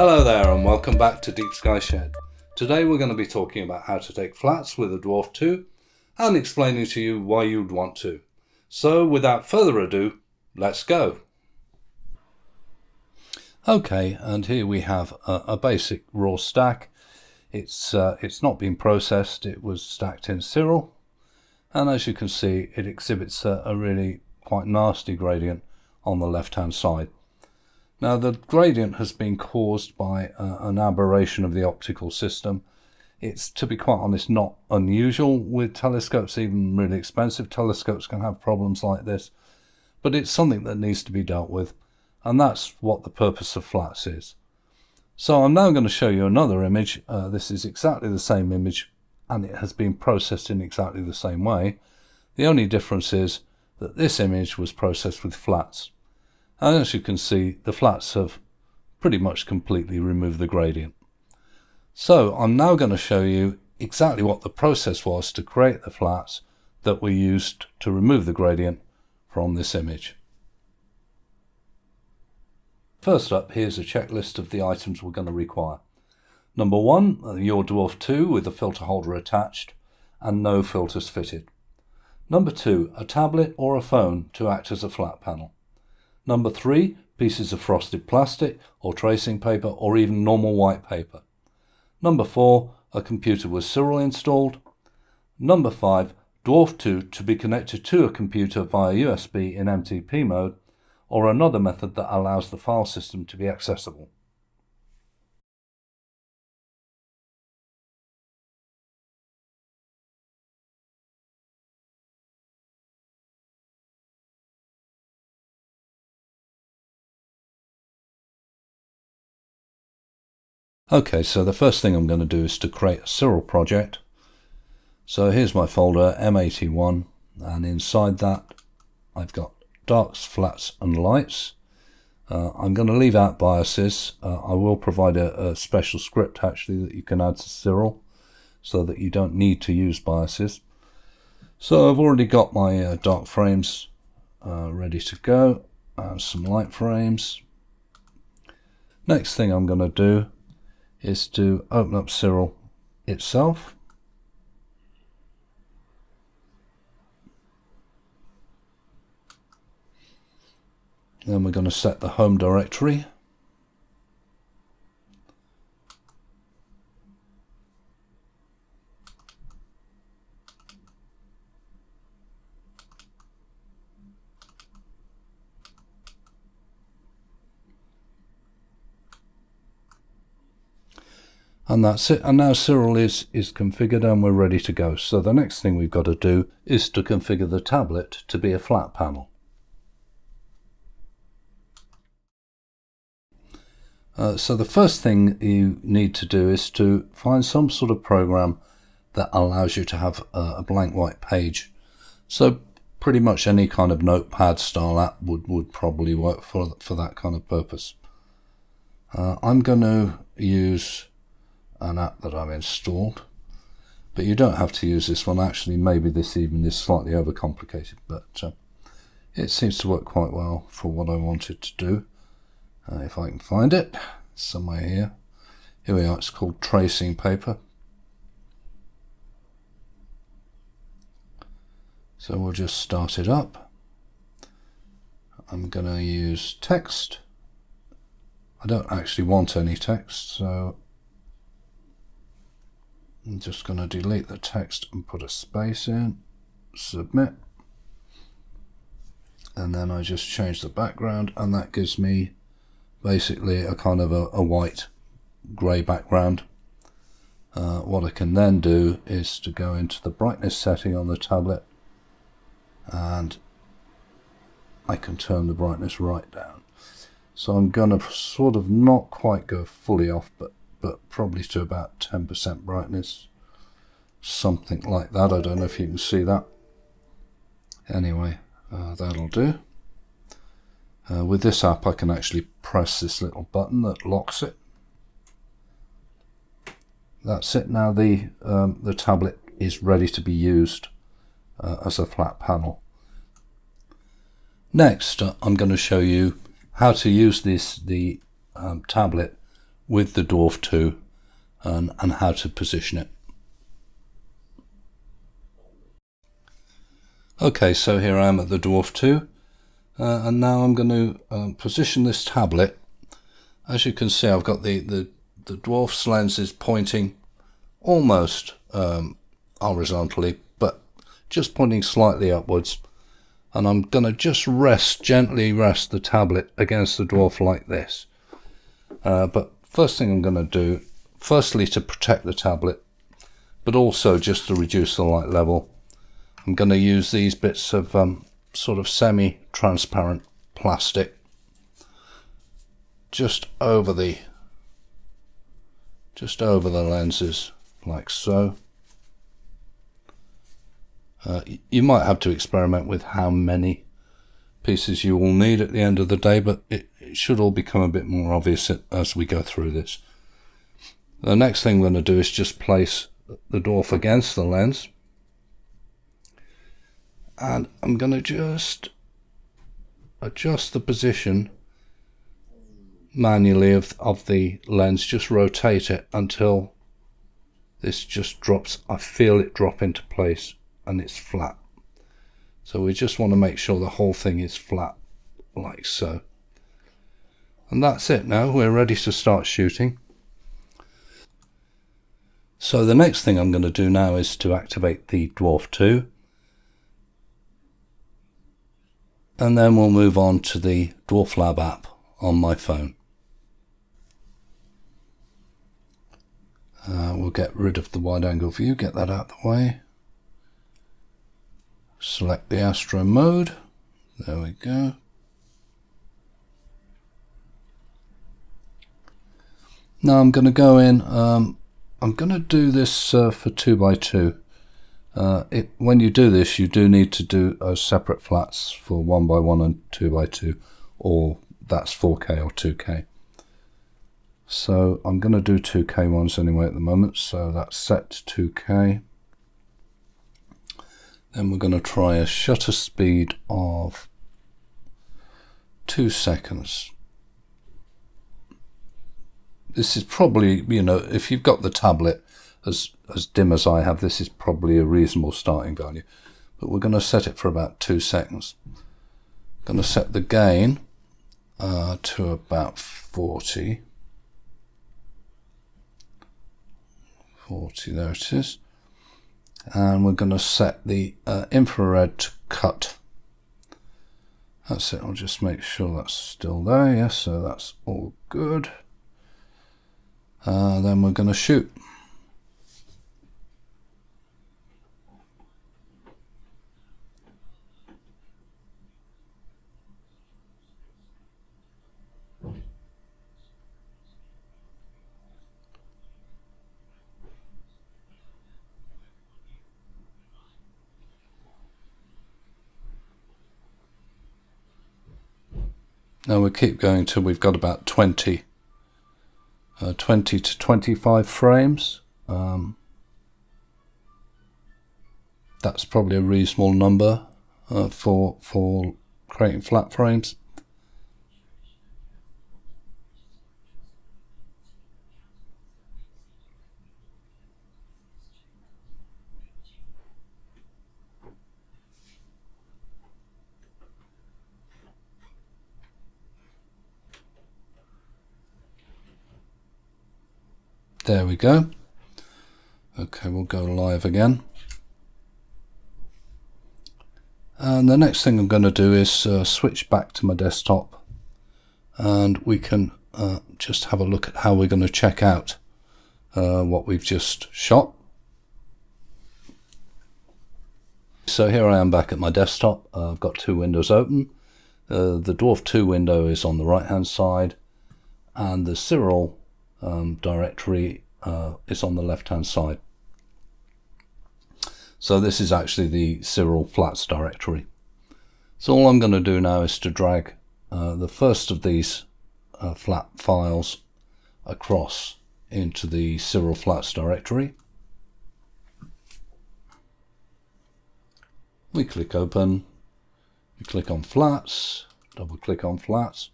Hello there and welcome back to Deep Sky Shed. Today we're going to be talking about how to take flats with a Dwarf 2 and explaining to you why you'd want to. So without further ado, let's go. Okay, and here we have a, a basic raw stack. It's, uh, it's not been processed, it was stacked in Siril. And as you can see, it exhibits a, a really quite nasty gradient on the left hand side. Now the gradient has been caused by uh, an aberration of the optical system. It's, to be quite honest, not unusual with telescopes, even really expensive telescopes can have problems like this, but it's something that needs to be dealt with, and that's what the purpose of flats is. So I'm now going to show you another image. Uh, this is exactly the same image, and it has been processed in exactly the same way. The only difference is that this image was processed with flats. And as you can see, the flats have pretty much completely removed the gradient. So I'm now going to show you exactly what the process was to create the flats that we used to remove the gradient from this image. First up, here's a checklist of the items we're going to require. Number one, uh, your Dwarf 2 with a filter holder attached and no filters fitted. Number two, a tablet or a phone to act as a flat panel. Number three, pieces of frosted plastic or tracing paper or even normal white paper. Number four, a computer with Siril installed. Number five, Dwarf 2 to be connected to a computer via USB in MTP mode or another method that allows the file system to be accessible. Okay, so the first thing I'm going to do is to create a Siril project. So here's my folder, M81, and inside that I've got darks, flats and lights. Uh, I'm going to leave out biases. Uh, I will provide a, a, special script actually that you can add to Siril so that you don't need to use biases. So I've already got my uh, dark frames uh, ready to go, and some light frames. Next thing I'm going to do is to open up Siril itself. Then we're going to set the home directory. And that's it and now Siril is is configured and we're ready to go. So the next thing we've got to do is to configure the tablet to be a flat panel. Uh, so the first thing you need to do is to find some sort of program that allows you to have a, a blank white page. So pretty much any kind of notepad style app would, would probably work for, for that kind of purpose. Uh, I'm going to use an app that I've installed. But you don't have to use this one. Actually, maybe this even is slightly overcomplicated, but uh, it seems to work quite well for what I wanted to do. Uh, if I can find it, somewhere here. Here we are, it's called Tracing Paper. So we'll just start it up. I'm going to use text. I don't actually want any text, so I'm just going to delete the text and put a space in, submit, and then I just change the background and that gives me basically a kind of a, a white grey background. Uh, what I can then do is to go into the brightness setting on the tablet and I can turn the brightness right down. So I'm going to sort of not quite go fully off but but probably to about 10% brightness. Something like that. I don't know if you can see that. Anyway, uh, that'll do. Uh, with this app I can actually press this little button that locks it. That's it. Now the, um, the tablet is ready to be used uh, as a flat panel. Next, uh, I'm going to show you how to use this the um, tablet with the Dwarf 2 and, and how to position it. Okay, so here I am at the Dwarf 2 uh, and now I'm going to um, position this tablet. As you can see I've got the, the, the Dwarf's lenses pointing almost um, horizontally but just pointing slightly upwards and I'm going to just rest, gently rest the tablet against the dwarf like this. Uh, but first thing I'm going to do, firstly to protect the tablet, but also just to reduce the light level, I'm going to use these bits of um, sort of semi-transparent plastic just over the just over the lenses like so. Uh, you might have to experiment with how many pieces you will need at the end of the day, but it, it should all become a bit more obvious as we go through this. The next thing we're going to do is just place the dwarf against the lens. And I'm going to just adjust the position manually of, of the lens, just rotate it until this just drops. I feel it drop into place and it's flat. So we just want to make sure the whole thing is flat like so. And that's it now, we're ready to start shooting. So the next thing I'm going to do now is to activate the Dwarf 2. And then we'll move on to the Dwarf Lab app on my phone. Uh, we'll get rid of the wide angle view, get that out of the way. Select the Astro mode. There we go. Now I'm going to go in, um, I'm going to do this uh, for 2x2. Uh, it, when you do this, you do need to do uh, separate flats for 1x1 and 2x2, or that's 4K or 2K. So I'm going to do 2K ones anyway at the moment, so that's set to 2K. Then we're going to try a shutter speed of two seconds. This is probably, you know, if you've got the tablet as, as dim as I have, this is probably a reasonable starting value. But we're going to set it for about two seconds. going to set the gain uh, to about 40. 40, there it is and we're going to set the uh, infrared to cut. That's it, I'll just make sure that's still there, yes, so that's all good. Uh, then we're going to shoot. Now we keep going till we've got about 20, uh, 20 to 25 frames. Um, that's probably a reasonable number uh, for for creating flat frames. There we go. Okay, we'll go live again. And the next thing I'm going to do is uh, switch back to my desktop and we can uh, just have a look at how we're going to check out uh, what we've just shot. So here I am back at my desktop. I've got two windows open. Uh, the Dwarf 2 window is on the right hand side and the Siril um, directory uh, is on the left hand side. So this is actually the Siril Flats directory. So all I'm going to do now is to drag uh, the first of these uh, flat files across into the Siril Flats directory. We click open, we click on flats, double click on flats,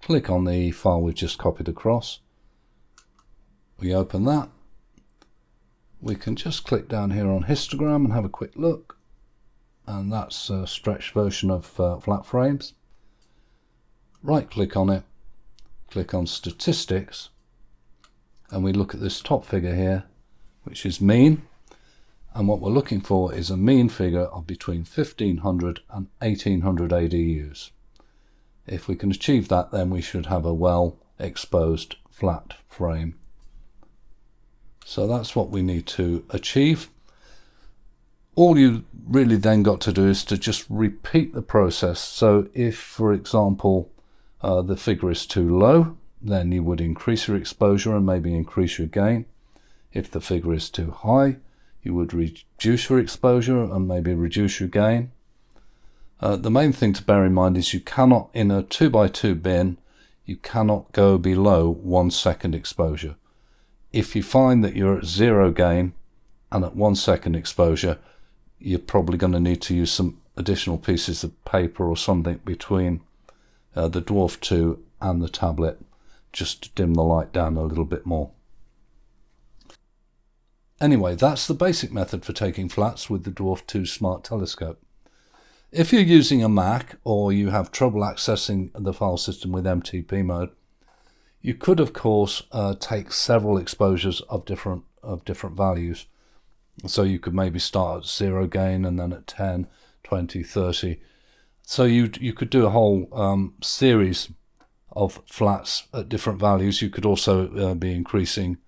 click on the file we've just copied across, we open that. We can just click down here on histogram and have a quick look. And that's a stretched version of uh, flat frames. Right click on it, click on statistics, and we look at this top figure here, which is mean. And what we're looking for is a mean figure of between 1500 and 1800 ADUs. If we can achieve that, then we should have a well exposed flat frame. So that's what we need to achieve. All you really then got to do is to just repeat the process. So if, for example, uh, the figure is too low, then you would increase your exposure and maybe increase your gain. If the figure is too high, you would reduce your exposure and maybe reduce your gain. Uh, the main thing to bear in mind is you cannot, in a 2x2 bin, you cannot go below one second exposure. If you find that you're at zero gain and at one second exposure, you're probably going to need to use some additional pieces of paper or something between uh, the Dwarf 2 and the tablet just to dim the light down a little bit more. Anyway, that's the basic method for taking flats with the Dwarf 2 Smart Telescope. If you're using a Mac or you have trouble accessing the file system with MTP mode, you could of course uh, take several exposures of different of different values. So you could maybe start at zero gain and then at 10, 20, 30. So you you could do a whole um, series of flats at different values. You could also uh, be increasing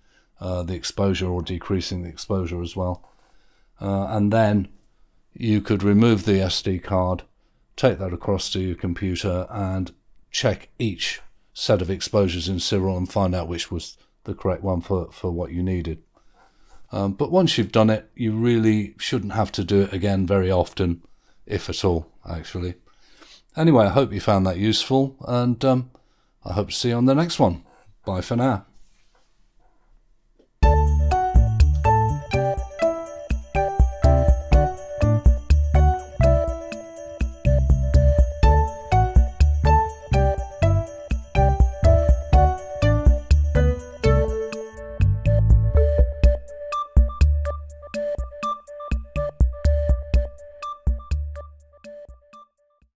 uh, the exposure or decreasing the exposure as well. Uh, and then you could remove the SD card, take that across to your computer and check each set of exposures in Siril and find out which was the correct one for, for what you needed. Um, but once you've done it, you really shouldn't have to do it again very often, if at all, actually. Anyway, I hope you found that useful, and um, I hope to see you on the next one. Bye for now.